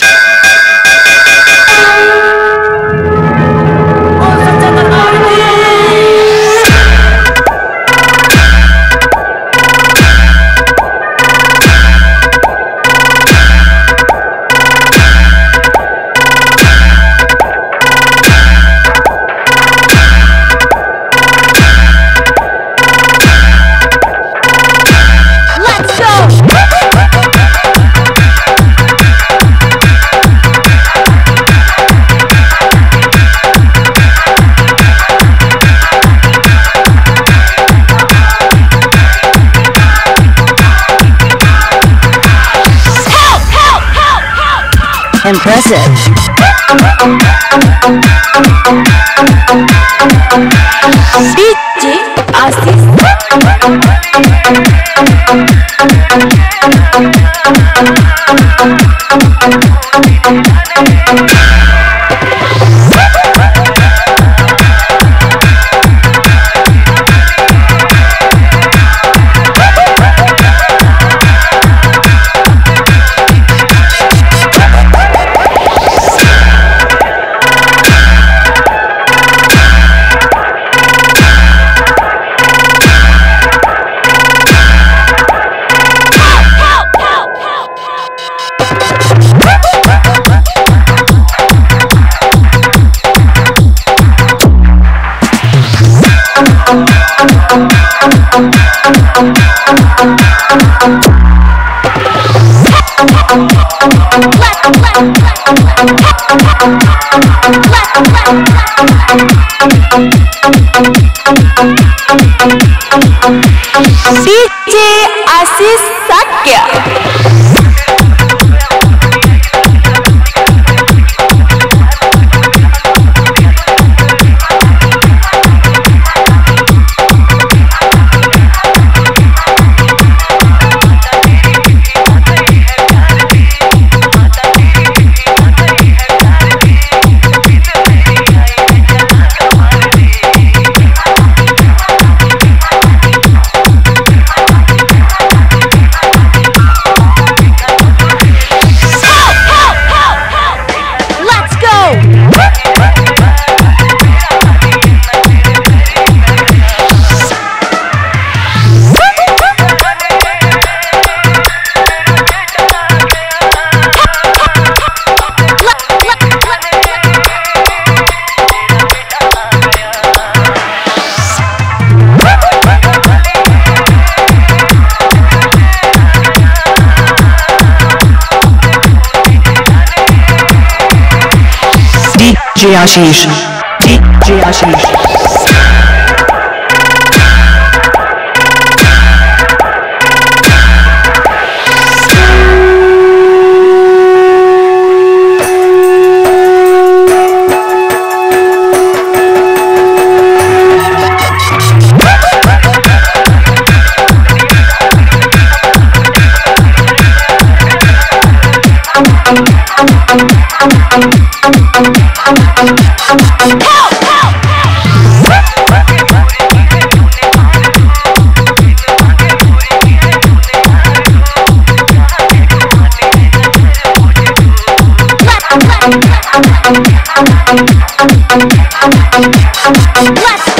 Thank you. Impressive. DJ Asis DJ Asis Satya DJ Ashish. DJ Ashish. Let's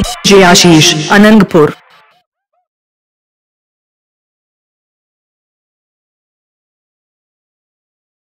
DJ Ashish Anangpur